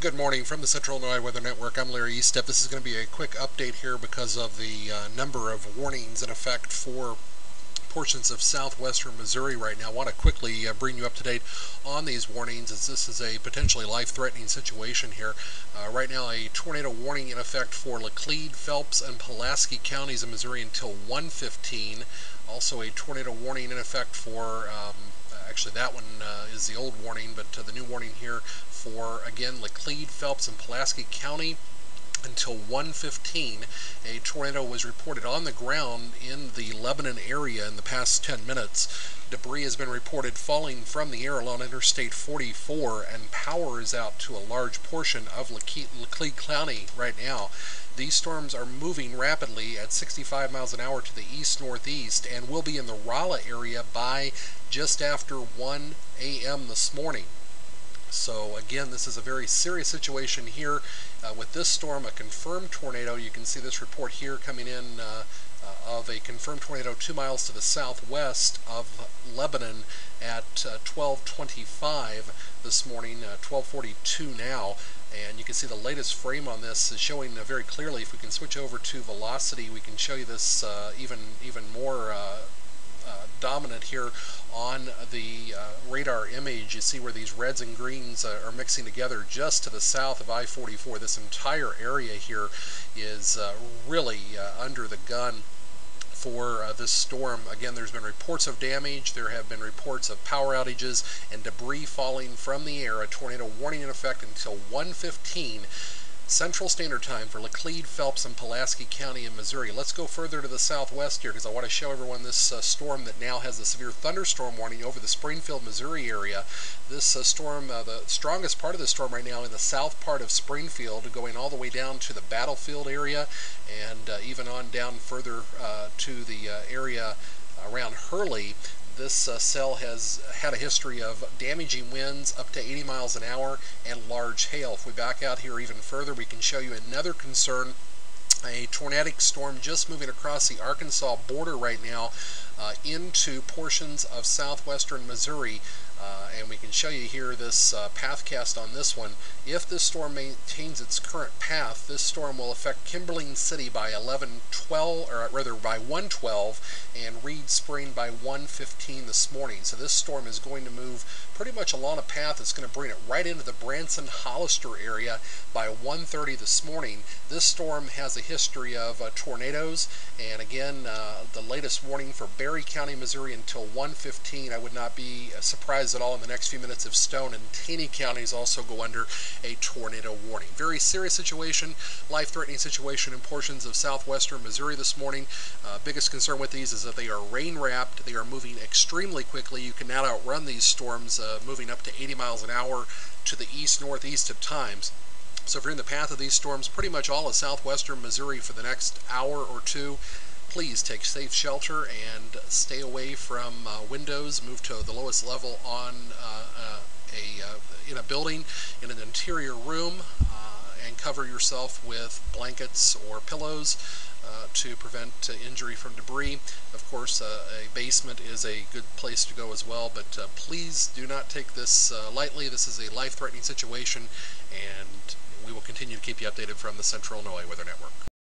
Good morning from the Central Illinois Weather Network. I'm Larry Eastep. This is going to be a quick update here because of the uh, number of warnings in effect for portions of southwestern Missouri right now. I want to quickly uh, bring you up to date on these warnings as this is a potentially life-threatening situation here. Uh, right now, a tornado warning in effect for Laclede, Phelps, and Pulaski counties in Missouri until 1:15. Also, a tornado warning in effect for um, actually that one uh, is the old warning, but uh, the new warning here for again Laclede, Phelps, and Pulaski County until 1:15 a tornado was reported on the ground in the Lebanon area in the past 10 minutes debris has been reported falling from the air along interstate 44 and power is out to a large portion of Laclede County right now these storms are moving rapidly at 65 miles an hour to the east northeast and will be in the Rolla area by just after 1 a.m. this morning. So again, this is a very serious situation here uh, with this storm, a confirmed tornado. You can see this report here coming in uh, uh, of a confirmed tornado two miles to the southwest of Lebanon at 1225 uh, this morning, 1242 uh, now. And you can see the latest frame on this is showing very clearly. If we can switch over to velocity, we can show you this even even more dominant here on the uh, radar image. You see where these reds and greens uh, are mixing together just to the south of I-44. This entire area here is uh, really uh, under the gun for uh, this storm. Again, there's been reports of damage. There have been reports of power outages and debris falling from the air. A tornado warning in effect until 115 Central Standard Time for Laclede, Phelps, and Pulaski County in Missouri. Let's go further to the southwest here because I want to show everyone this uh, storm that now has a severe thunderstorm warning over the Springfield, Missouri area. This uh, storm, uh, the strongest part of the storm right now in the south part of Springfield, going all the way down to the battlefield area and uh, even on down further uh, to the uh, area around Hurley this uh, cell has had a history of damaging winds up to 80 miles an hour and large hail. If we back out here even further, we can show you another concern a tornadic storm just moving across the Arkansas border right now uh, into portions of southwestern Missouri. Uh, and we can show you here this uh, path cast on this one. If this storm maintains its current path, this storm will affect Kimberling City by 11:12, or rather by 1:12, and Reed Spring by 1:15 this morning. So this storm is going to move pretty much along a path that's going to bring it right into the Branson Hollister area by 1:30 this morning. This storm has a history of uh, tornadoes, and again, uh, the latest warning for Barry County, Missouri until 1:15. I would not be uh, surprised at all in the next few minutes if Stone and Taney counties also go under a tornado warning. Very serious situation, life-threatening situation in portions of southwestern Missouri this morning. Uh, biggest concern with these is that they are rain-wrapped. They are moving extremely quickly. You can now outrun these storms uh, moving up to 80 miles an hour to the east-northeast at times. So if you're in the path of these storms, pretty much all of southwestern Missouri for the next hour or two, please take safe shelter and stay away from uh, windows. Move to the lowest level on uh, uh a uh, in a building, in an interior room, uh, and cover yourself with blankets or pillows. to prevent injury from debris. Of course, a basement is a good place to go as well, but please do not take this lightly. This is a life-threatening situation, and we will continue to keep you updated from the Central Illinois Weather Network.